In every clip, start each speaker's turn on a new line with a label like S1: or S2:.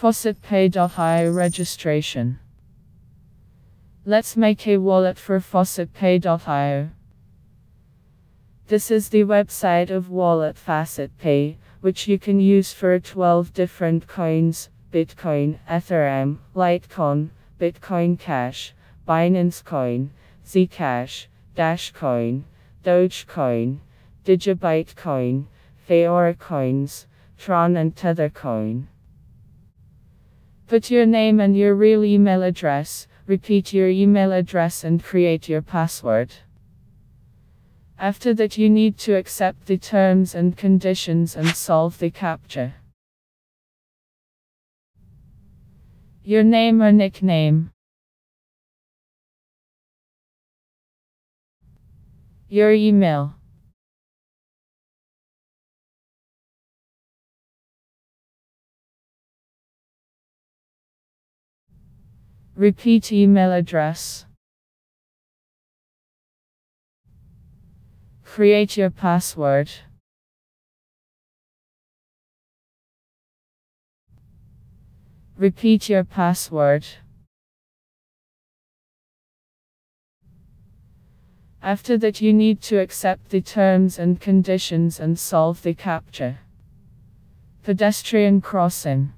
S1: FaucetPay.io registration. Let's make a wallet for FaucetPay.io. This is the website of Wallet FaucetPay, which you can use for 12 different coins Bitcoin, Ethereum, Litecoin, Bitcoin Cash, Binance Coin, Zcash, Dashcoin, Dogecoin, Digibyte Coin, Feyorra Coins, Tron and Tethercoin. Put your name and your real email address, repeat your email address and create your password. After that you need to accept the terms and conditions and solve the CAPTCHA. Your name or nickname. Your email. Repeat email address. Create your password. Repeat your password. After that you need to accept the terms and conditions and solve the CAPTCHA. Pedestrian crossing.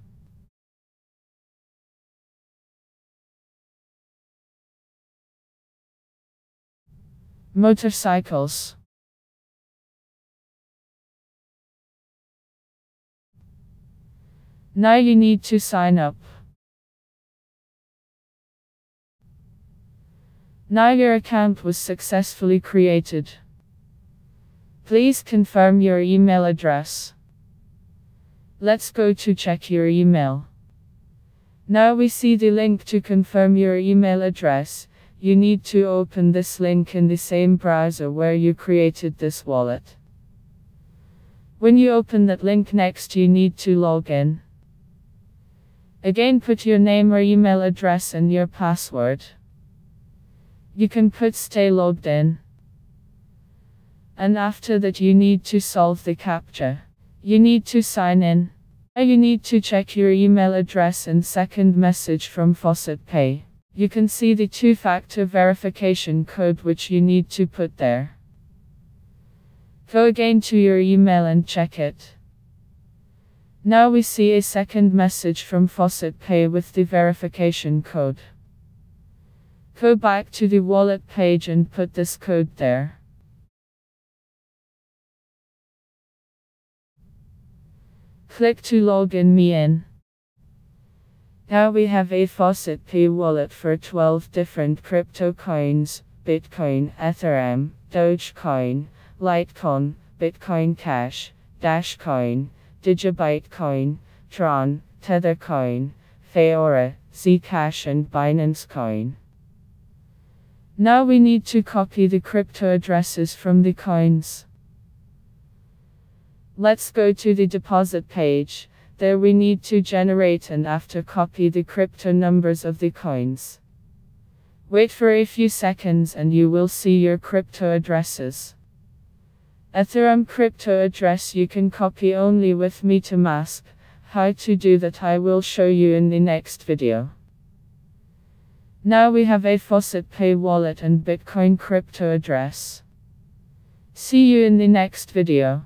S1: Motorcycles. Now you need to sign up. Now your account was successfully created. Please confirm your email address. Let's go to check your email. Now we see the link to confirm your email address. You need to open this link in the same browser where you created this wallet. When you open that link next you need to log in. Again put your name or email address and your password. You can put stay logged in. And after that you need to solve the CAPTCHA. You need to sign in. You need to check your email address and second message from Faucet Pay. You can see the two-factor verification code which you need to put there. Go again to your email and check it. Now we see a second message from Faucet Pay with the verification code. Go back to the wallet page and put this code there. Click to log in me in. Now we have a Faucet Pay wallet for 12 different crypto coins, Bitcoin, Ethereum, Dogecoin, Litecoin, Bitcoin Cash, Dashcoin, Digibyte Coin, Tron, Tether Coin, Feyorra, Zcash and Binance Coin. Now we need to copy the crypto addresses from the coins. Let's go to the deposit page. There we need to generate and after copy the crypto numbers of the coins. Wait for a few seconds and you will see your crypto addresses. Ethereum crypto address you can copy only with MetaMask. How to do that I will show you in the next video. Now we have a Faucet Pay wallet and Bitcoin crypto address. See you in the next video.